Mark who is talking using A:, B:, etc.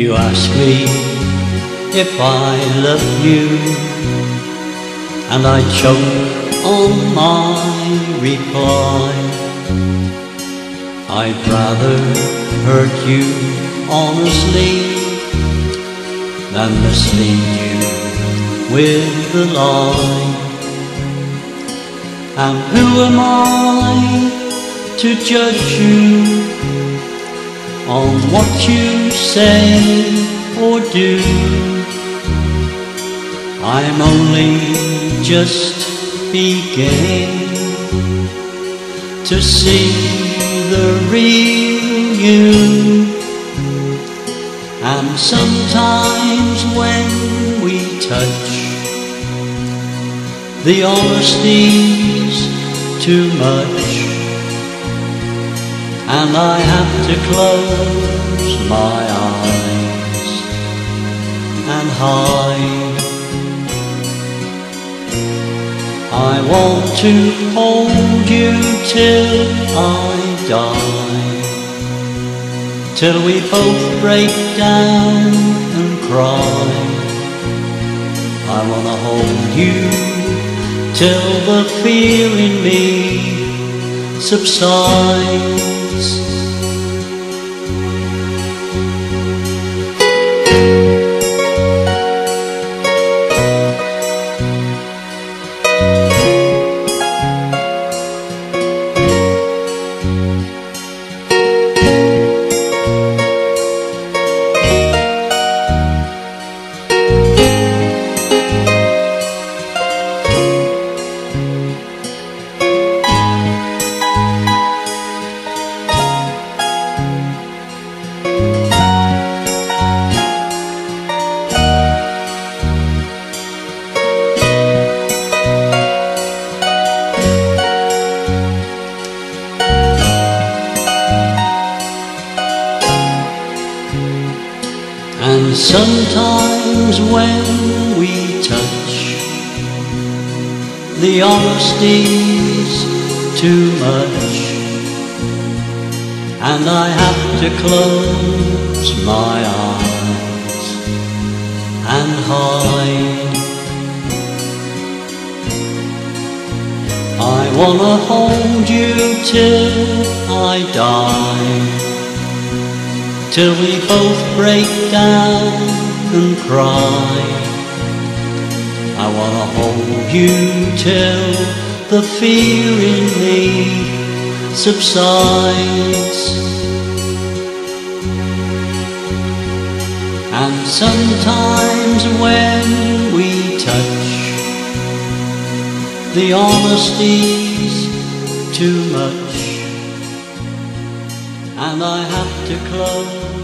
A: You ask me if I love you, and I choke on my reply. I'd rather hurt you honestly than mislead you with a lie. And who am I to judge you? On what you say or do. I'm only just beginning to see the real you. And sometimes when we touch, the honesty's too much and I have to close my eyes and hide. I want to hold you till I die, till we both break down and cry. I wanna hold you till the fear in me subsides. Jesus. Sometimes when we touch, the honesty's too much, and I have to close my eyes and hide. I wanna hold you till I die till we both break down and cry. I wanna hold you till the fear in me subsides. And sometimes when we touch, the honesty's too much and I have to close